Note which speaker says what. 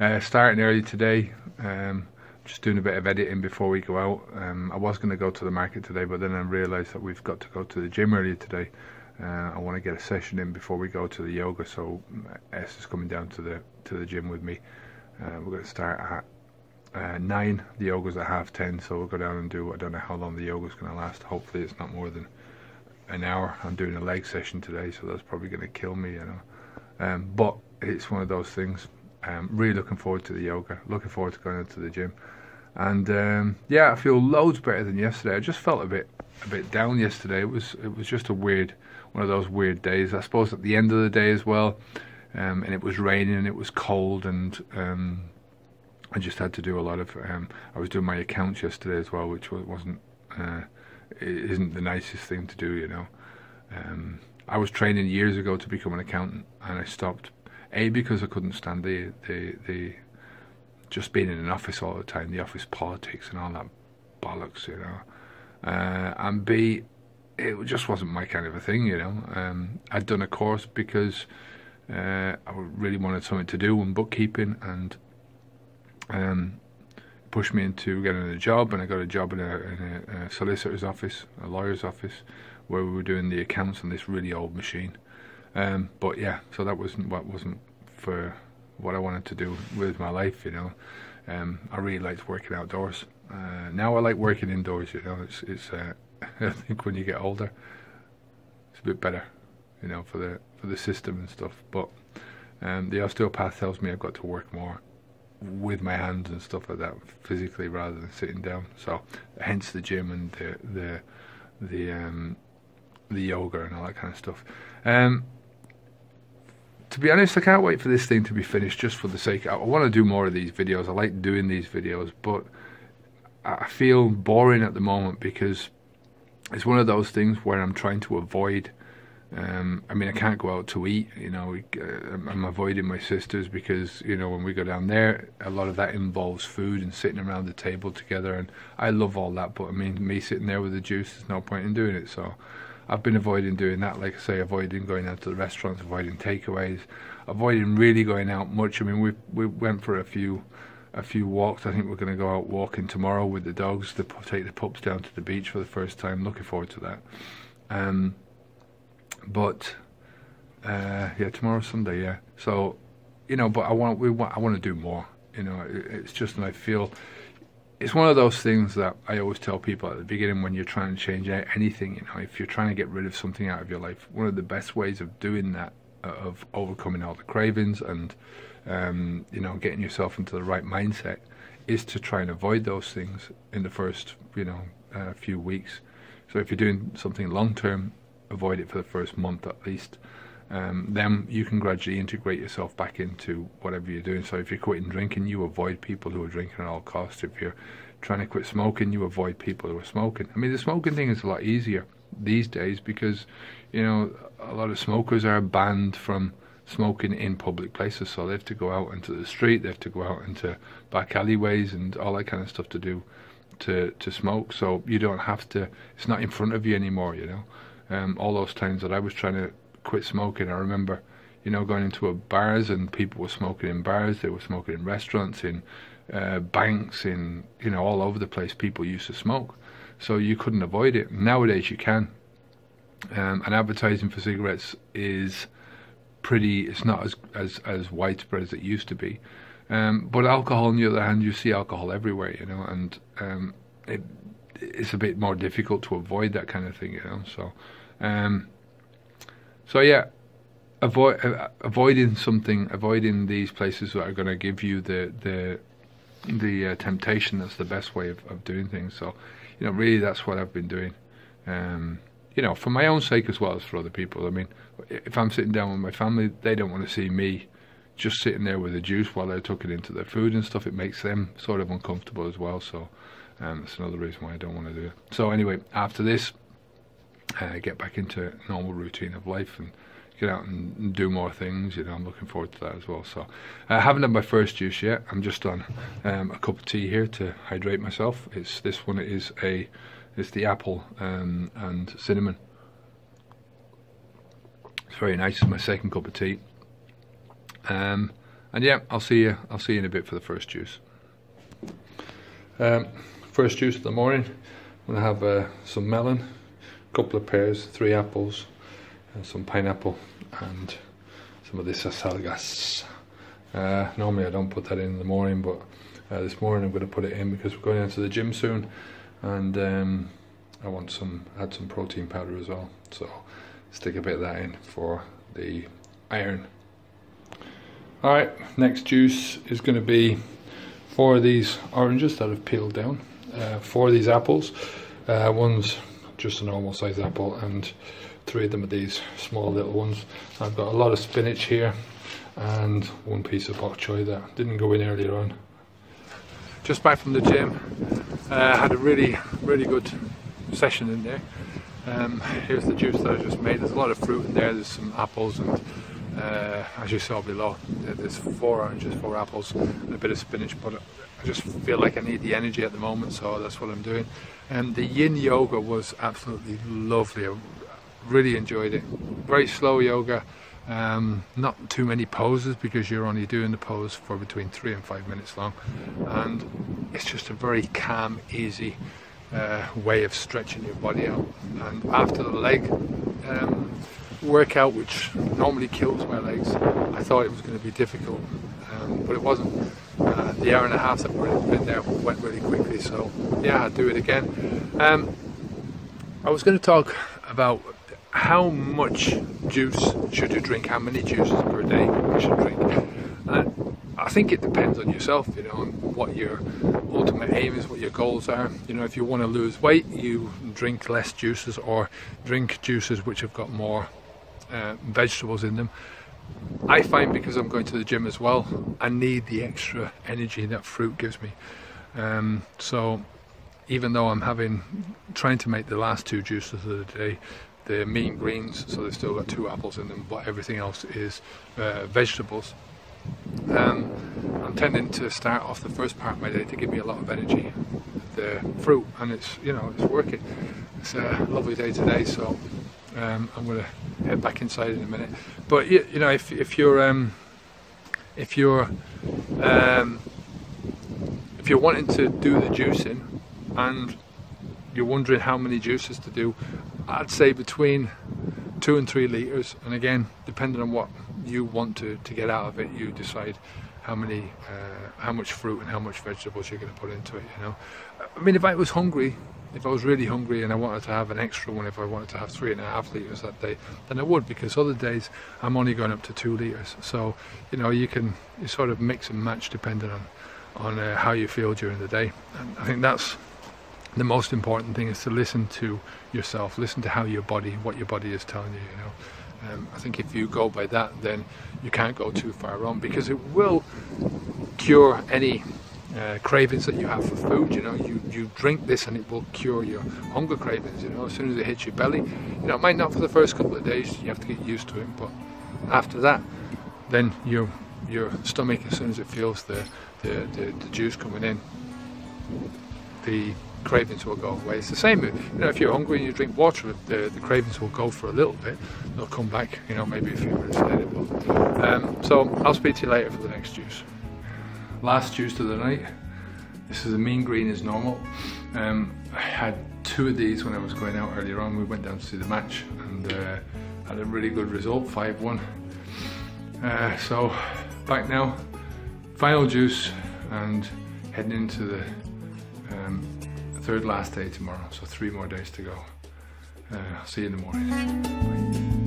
Speaker 1: Uh, starting early today. Um, just doing a bit of editing before we go out. Um, I was going to go to the market today, but then I realised that we've got to go to the gym earlier today. Uh, I want to get a session in before we go to the yoga, so S is coming down to the to the gym with me. Uh, we're going to start at uh, nine. The yoga's at half ten, so we'll go down and do. I don't know how long the yoga's going to last. Hopefully, it's not more than an hour. I'm doing a leg session today, so that's probably going to kill me, you know. Um, but it's one of those things. Um, really looking forward to the yoga. Looking forward to going into the gym. And um, yeah, I feel loads better than yesterday. I just felt a bit a bit down yesterday. It was it was just a weird one of those weird days. I suppose at the end of the day as well, um, and it was raining and it was cold and um, I just had to do a lot of. Um, I was doing my accounts yesterday as well, which wasn't uh, isn't the nicest thing to do, you know. Um, I was training years ago to become an accountant, and I stopped. A because I couldn't stand the the the just being in an office all the time, the office politics and all that bollocks, you know. Uh, and B, it just wasn't my kind of a thing, you know. Um, I'd done a course because uh, I really wanted something to do in bookkeeping and um, pushed me into getting a job. And I got a job in a, in a, a, solicitor's office, a lawyer's office, where we were doing the accounts on this really old machine. Um, but yeah, so that wasn't what wasn't for what I wanted to do with my life, you know. Um, I really liked working outdoors. Uh, now I like working indoors, you know. It's, it's uh, I think when you get older, it's a bit better, you know, for the for the system and stuff. But um, the osteopath tells me I've got to work more with my hands and stuff like that physically rather than sitting down. So hence the gym and the the the um, the yoga and all that kind of stuff. Um, to be honest, I can't wait for this thing to be finished just for the sake. I, I want to do more of these videos. I like doing these videos, but I feel boring at the moment because it's one of those things where I'm trying to avoid. Um, I mean, I can't go out to eat. You know, uh, I'm avoiding my sisters because you know when we go down there, a lot of that involves food and sitting around the table together, and I love all that. But I mean, me sitting there with the juice, there's no point in doing it. So I've been avoiding doing that. Like I say, avoiding going out to the restaurants, avoiding takeaways, avoiding really going out much. I mean, we we went for a few a few walks. I think we're going to go out walking tomorrow with the dogs to take the pups down to the beach for the first time. Looking forward to that. Um, but uh, yeah, tomorrow's Sunday. Yeah, so you know, but I want we want I want to do more. You know, it, it's just and I feel it's one of those things that I always tell people at the beginning when you're trying to change anything. You know, if you're trying to get rid of something out of your life, one of the best ways of doing that, uh, of overcoming all the cravings and um, you know, getting yourself into the right mindset is to try and avoid those things in the first, you know, uh, few weeks. So if you're doing something long term, avoid it for the first month at least. Um, then you can gradually integrate yourself back into whatever you're doing. So if you're quitting drinking, you avoid people who are drinking at all costs. If you're trying to quit smoking, you avoid people who are smoking. I mean, the smoking thing is a lot easier these days because, you know, a lot of smokers are banned from smoking in public places. So they have to go out into the street, they have to go out into back alleyways and all that kind of stuff to do to to smoke. So you don't have to. It's not in front of you anymore. You know, um, all those times that I was trying to quit smoking, I remember, you know, going into a bars and people were smoking in bars. They were smoking in restaurants, in uh, banks, in you know, all over the place. People used to smoke, so you couldn't avoid it. Nowadays you can. Um, and advertising for cigarettes is pretty. It's not as as as widespread as it used to be. Um, but alcohol, on the other hand, you see alcohol everywhere, you know, and um, it, it's a bit more difficult to avoid that kind of thing, you know. So, um, so yeah, avoid uh, avoiding something, avoiding these places that are going to give you the the the uh, temptation. That's the best way of, of doing things. So, you know, really, that's what I've been doing. Um, you know, for my own sake as well as for other people. I mean, if I'm sitting down with my family, they don't want to see me just sitting there with a juice while they're tucking into their food and stuff. It makes them sort of uncomfortable as well. So um, that's another reason why I don't want to do it. So anyway, after this, uh, get back into normal routine of life and get out and, do more things. You know, I'm looking forward to that as well. So I haven't had my first juice yet. I'm just on um, a cup of tea here to hydrate myself. It's this one is a it's the apple um, and cinnamon. It's very nice. It's my second cup of tea. Um, and yeah, I'll see you. I'll see you in a bit for the first juice. Um, first juice of the morning. I'm gonna have uh, some melon, couple of pears, three apples, and some pineapple, and some of this asparagus. Uh, normally I don't put that in, in the morning, but uh, this morning I'm going to put it in because we're going into the gym soon, and um, I want some add some protein powder as well. So stick a bit of that in for the iron. All right, next juice is going to be four of these oranges that I've peeled down, uh, four of these apples. Uh, one's just a normal size apple, and three of them are these small little ones. I've got a lot of spinach here, and one piece of bok choy that didn't go in earlier on. Just back from the gym, uh, had a really, really good session in there. Um, here's the juice that I just made. There's a lot of fruit in there. There's some apples and, uh, as you saw below, there's four oranges, four apples, and a bit of spinach. But I just feel like I need the energy at the moment, so that's what I'm doing. And the Yin yoga was absolutely lovely. I really enjoyed it. Very slow yoga. Um, not too many poses because you're only doing the pose for between three and five minutes long, and it's just a very calm, easy uh, way of stretching your body out. And after the leg um, workout, which normally kills my legs, I thought it was going to be difficult, um, but it wasn't. Uh, the hour and a half that we've been there went really quickly, so yeah, I'd do it again. Um, I was going to talk about how much juice should you drink, how many juices per day you should drink. And I think it depends on yourself, you know, what your ultimate aim is, what your goals are. You know, if you want to lose weight, you drink less juices or drink juices which have got more uh, vegetables in them. I find because I'm going to the gym as well, I need the extra energy that fruit gives me. Um, so even though I'm having trying to make the last two juices of the day the mean greens, so they've still got two apples in them, but everything else is uh, vegetables. Um, I'm tending to start off the first part of my day to give me a lot of energy, the fruit, and it's you know it's working. It's a lovely day today, so um, I'm going to head back inside in a minute. But you, you know, if if you're um, if you're um, if you're wanting to do the juicing and you're wondering how many juices to do, I'd say between two and three litres. And again, depending on what you want to, to get out of it, you decide how many, uh, how much fruit and how much vegetables you're going to put into it. You know, I mean, if I was hungry, if I was really hungry and I wanted to have an extra one, if I wanted to have three and a half litres that day, then I would because other days I'm only going up to two litres. So, you know, you can you sort of mix and match depending on on uh, how you feel during the day. And I think that's the most important thing is to listen to yourself, listen to how your body, what your body is telling you. You know, um, I think if you go by that, then you can't go too far wrong because it will cure any uh, cravings that you have for food. You know, you you drink this and it will cure your hunger cravings. You know, as soon as it hits your belly, you know, it might not for the first couple of days. You have to get used to it, but after that, then your your stomach, as soon as it feels the the, the, the juice coming in, the cravings will go away. It's the same, you know, if you're hungry and you drink water, the, the cravings will go for a little bit. They'll come back, you know, maybe a few minutes later. But, um, so I'll speak to you later for the next juice. Last juice of the night. This is the mean green as normal. Um, I had two of these when I was going out earlier on. We went down to see the match and uh, had a really good result, 5-1. Uh, so back now, final juice and heading into the um, third last day tomorrow, so three more days to go. Uh, I'll see you in the morning.